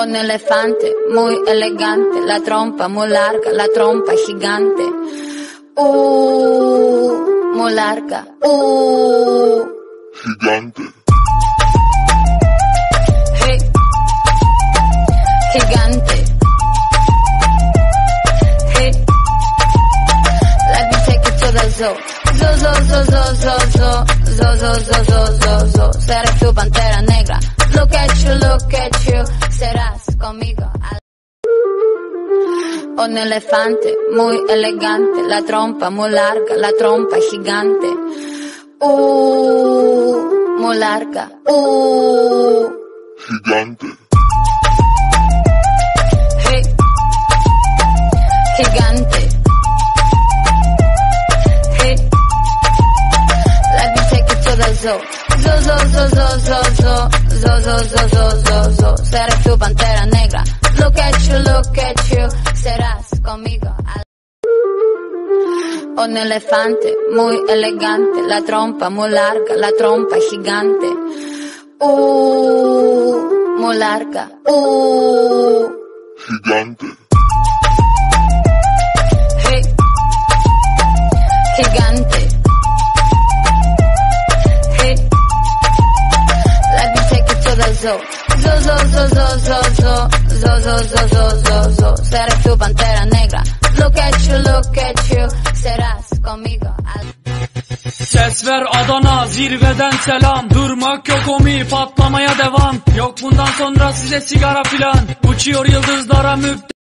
Un elefante muy elegante, la trompa muy larga, la trompa gigante. Uh, muy larga. Uh, Gigante. hey. Gigante. Hey. Let me take it to the zoo. Zoo, zoo, zoo, zoo, zoo, zoo. Zoo, zoo, zoo, zoo, zoo, zoo. Seré tu pantera negra. Look at you, look at you. Serás conmigo. Un elefante muy elegante, la trompa muy larga, la trompa gigante. Uh, muy larga. Uh, Gigante. hey. Gigante. Hey. Let me take you to the zoo. Zoo, zoo, zoo, zoo, zoo, zoo. Zoo, zoo, zoo, zoo, zoo, zoo. Seré tu pantera negra. Look at you, look at you. Serás conmigo. Un elefante muy elegante, la trompa muy larga, la trompa gigante. Uh, muy larga. Uh, Gigante. Take you to the zoo. Zoo, zoo, zoo, zoo, zoo, zoo. Zoo, zoo, zoo, zoo, zoo, zoo. Seré tu pantera negra. Look at you, look at you. Serás conmigo. al- Ses ver Adana zirveden selam Durmak yok omi patlamaya devam Yok bundan sonra size sigara filan Uçuyor yıldızlara müpte